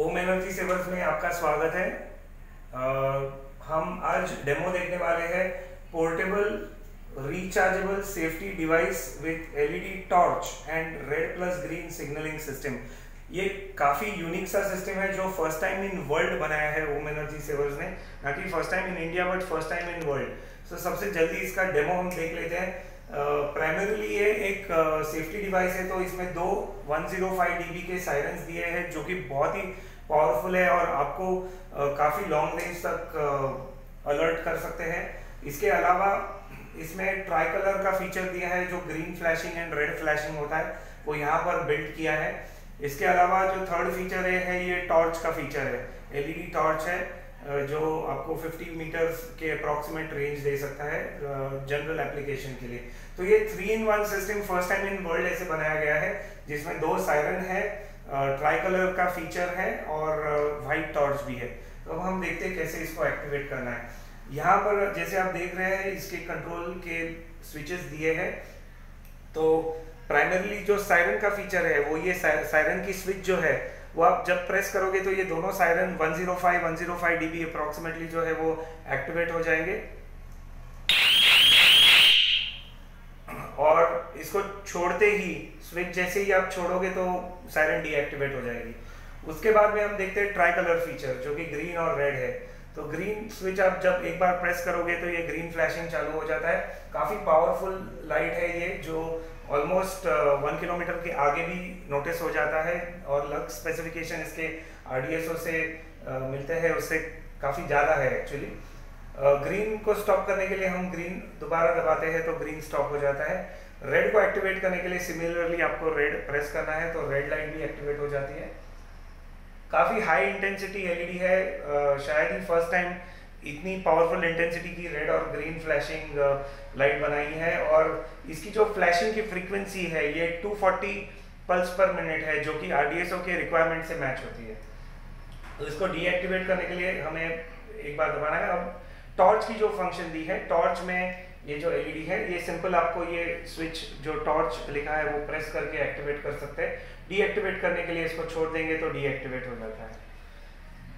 ओम energy सेवर्स में आपका स्वागत है। आ, हम आज डेमो देखने वाले हैं portable rechargeable safety device with LED torch and red plus green signalling system. ये काफ़ी यूनिक सा सिस्टम है जो फ़र्स्ट टाइम इन वर्ल्ड बनाया है ओम एनर्जी सेवर्स ने। ना कि first time in India but first time in world. So सबसे जल्दी इसका डेमो हम देख लेते हैं। एक सेफ्टी uh, डिवाइस है तो इसमें दो 105 डीबी के साइरेंस दिए हैं जो कि बहुत ही पावरफुल है और आपको uh, काफ़ी लॉन्ग रेंज तक अलर्ट uh, कर सकते हैं। इसके अलावा इसमें ट्राई कलर का फीचर दिया है जो green flashing and red flashing होता है वो यहाँ पर बिल्ड किया है। इसके अलावा जो थर्ड फीचर है, है ये टॉर्च का फीचर है। एलईडी टॉर्च है। जो आपको 50 मीटर्स के अप्रॉक्सीमेट रेंज दे सकता है जनरल एप्लीकेशन के लिए। तो ये three in one system first time in world ऐसे बनाया गया है, जिसमें दो सायरन है ट्राई कलर का फीचर है और वाइट टॉर्च भी है। तो अब हम देखते हैं कैसे इसको एक्टिवेट करना है। यहाँ पर जैसे आप देख रहे हैं, इसके कंट्रोल के स्विचेस दिए हैं। तो प्राइमरली जो सायरन का फीचर है, वो ये सायरन की स्विच जो है वो आप जब प्रेस करोगे तो ये दोनों सायरन 105 105 डीबी अप्रोक्सीमेटली जो है वो एक्टिवेट हो जाएँगे। और इसको छोड़ते ही स्विच जैसे ही आप छोड़ोगे तो सायरन डीएक्टिवेट हो जाएगी। उसके बाद में हम देखते हैं ट्राई कलर फीचर जो कि ग्रीन और रेड है। तो ग्रीन स्विच आप जब एक बार प्रेस करोगे तो ये ग्रीन फ्लैशिंग चालू हो जाता है। काफ़ी पावरफुल लाइट है ये, जो ऑलमोस्ट वन किलोमीटर के आगे भी नोटिस हो जाता है और लग स्पेसिफिकेशन इसके आरडीएसओ से uh, मिलते हैं उससे काफ़ी ज़्यादा है एक्चुअली ग्रीन uh, को स्टॉप करने के लिए हम ग्रीन दोबारा दबाते हैं तो ग्रीन स्टॉप हो जाता है. रेड को एक्टिवेट करने के लिए सिमिलरली आपको रेड प्रेस करना है तो रेड लाइट भी एक्टिवेट हो जाती है. काफ़ी हाई इंटेंसिटी एलईडी है uh, शायद ही फ़र्स्ट टाइम इतनी पावरफुल इंटेंसिटी की रेड और ग्रीन फ्लैशिंग लाइट बनाई है और इसकी जो फ्लैशिंग की फ्रीक्वेंसी है, ये 240 पल्स पर मिनट है, जो कि आरडीएसओ के रिक्वायरमेंट से मैच होती है। तो इसको डीएक्टिवेट करने के लिए हमें एक बार दबाना है। अब टॉर्च की जो फ़ंक्शन दी है टॉर्च में ये जो एलईडी है, ये सिंपल आपको ये स्विच जो टॉर्च लिखा है, वो प्रेस करके एक्टिवेट कर सकते हैं। डीएक्टिवेट करने के लिए इसको छोड़ देंगे तो डीएक्टिवेट हो जाता है।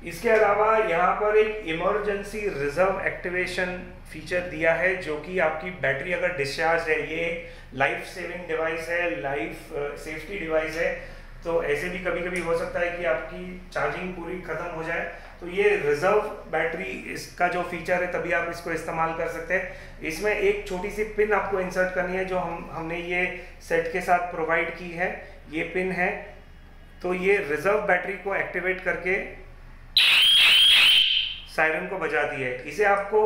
इसके अलावा यहाँ पर एक इमरजेंसी रिज़र्व एक्टिवेशन फीचर दिया है, जो कि आपकी बैटरी अगर डिस्चार्ज है, ये लाइफ सेविंग डिवाइस है लाइफ सेफ्टी डिवाइस है तो ऐसे भी कभी कभी हो सकता है कि आपकी चार्जिंग पूरी ख़त्म हो जाए। तो ये रिज़र्व बैटरी इसका जो फीचर है, तभी आप इसको इस्तेमाल कर सकते हैं। इसमें एक छोटी सी पिन आपको इंसर्ट करनी है, जो हम, हमने ये सेट के साथ प्रोवाइड की है। ये पिन है। तो ये रिज़र्व बैटरी को एक्टिवेट करके सायरन को बजाती है। इसे आपको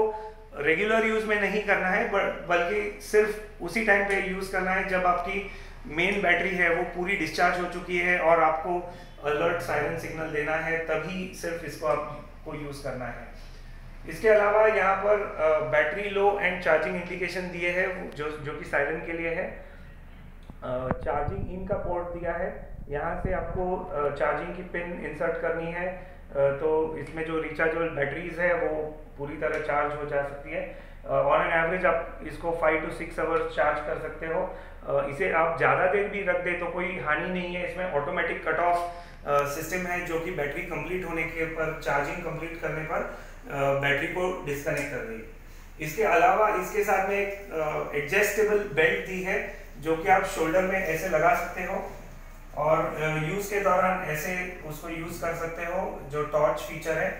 रेगुलर यूज़ में नहीं करना है बल्कि सिर्फ़ उसी टाइम पे यूज़ करना है जब आपकी मेन बैटरी है, वो पूरी डिस्चार्ज हो चुकी है और आपको अलर्ट सायरन सिग्नल देना है, तभी सिर्फ़ इसको आपको यूज़ करना है। इसके अलावा यहाँ पर battery low and charging indication दिए है जो जो कि साइरन के लिए है। चार्जिंग इन का पोर्ट दिया है। यहाँ से आपको चार्जिंग की पिन इंसर्ट करनी है। तो इसमें जो रिचार्जेबल बैटरीज है, वो पूरी तरह चार्ज हो जा सकती है। ऑन एन एवरेज आप इसको five to six hours charge कर सकते हो। इसे आप ज़्यादा देर भी रख दे तो कोई हानि नहीं है। इसमें ऑटोमेटिक कट ऑफ़ सिस्टम है जो कि बैटरी कंप्लीट होने के पर चार्जिंग कंप्लीट करने पर बैटरी को डिस्कनेक्ट कर देगी। इसके अलावा इसके साथ में एक एडजस्टेबल बेल्ट दी है, जो कि आप शोल्डर में ऐसे लगा सकते हो। यूज़ के दौरान ऐसे उसको यूज़ कर सकते हो, जो टॉर्च फीचर है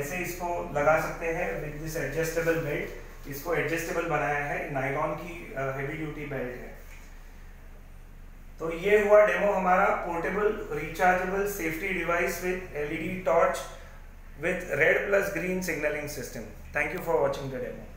ऐसे इसको लगा सकते हैं विद दिस एडजस्टेबल बेल्ट इसको एडजस्टेबल बनाया है नाइलॉन की हेवी ड्यूटी बेल्ट है. तो ये हुआ डेमो हमारा portable rechargeable safety device with LED torch with red plus green signalling system thank you for watching the demo